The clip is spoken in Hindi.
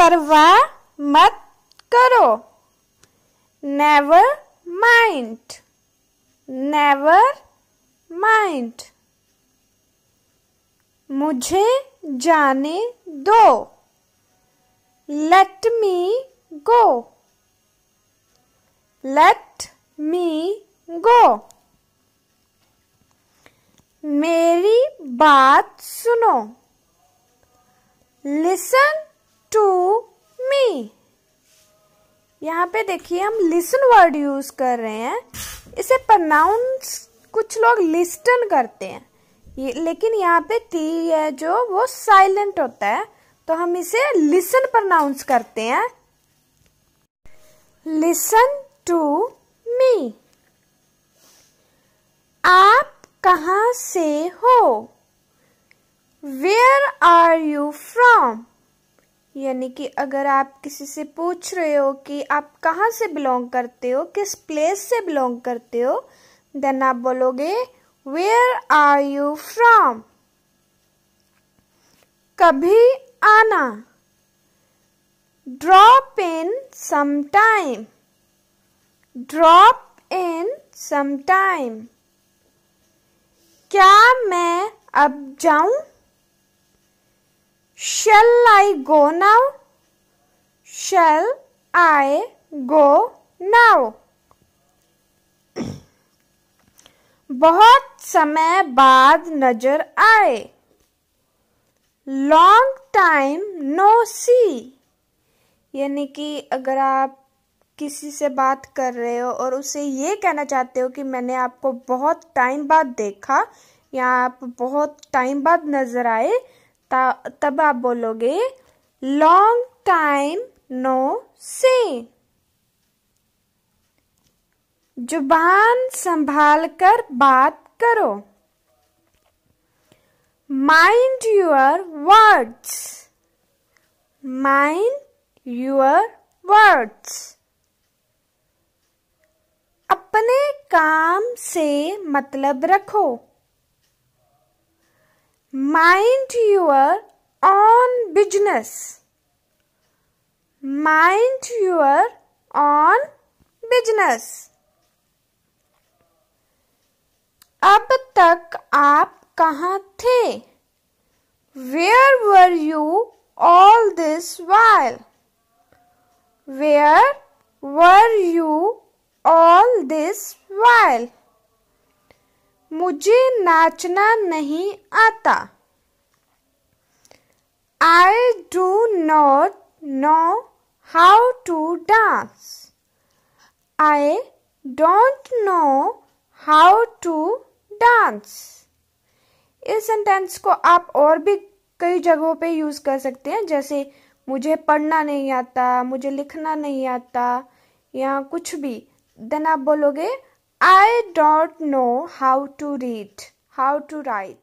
परवाह मत करो। नेवर माइंड नेवर माइंड मुझे जाने दो। Let me go let me गो मेरी बात सुनो। लिसन टू मी यहाँ पे देखिए, हम लिसन वर्ड यूज़ कर रहे हैं। इसे प्रनाउंस कुछ लोग लिस्टन करते हैं। ये, लेकिन यहाँ पे टी है जो, वो साइलेंट होता है। तो हम इसे लिसन प्रनाउंस करते हैं। लिसन टू मी आप कहाँ से हो? वेयर आर यू फ्रॉम यानी कि अगर आप किसी से पूछ रहे हो कि आप कहाँ से बिलोंग करते हो, किस प्लेस से बिलोंग करते हो देन आप बोलोगे वेयर आर यू फ्रॉम कभी आना। Drop in some time drop in some time क्या मैं अब जाऊँ? Shall I go now? Shall I go now? बहुत समय बाद नज़र आए लॉन्ग टाइम नो सी यानी कि अगर आप किसी से बात कर रहे हो और उसे ये कहना चाहते हो कि मैंने आपको बहुत टाइम बाद देखा, या आप बहुत टाइम बाद नज़र आए तब आप बोलोगे लॉन्ग टाइम नो सी ज़ुबान संभाल कर बात करो। Mind your words mind your words अपने काम से मतलब रखो। Mind your own business. Mind your own business. अब तक आप कहाँ थे Where were you all this while? Where were you all this while? मुझे नाचना नहीं आता। I do not know how to dance I don't know how to dance इस सेंटेंस को आप और भी कई जगहों पे यूज़ कर सकते हैं, जैसे मुझे पढ़ना नहीं आता, मुझे लिखना नहीं आता, या कुछ भी। देन आप बोलोगे I don't know how to read, how to write.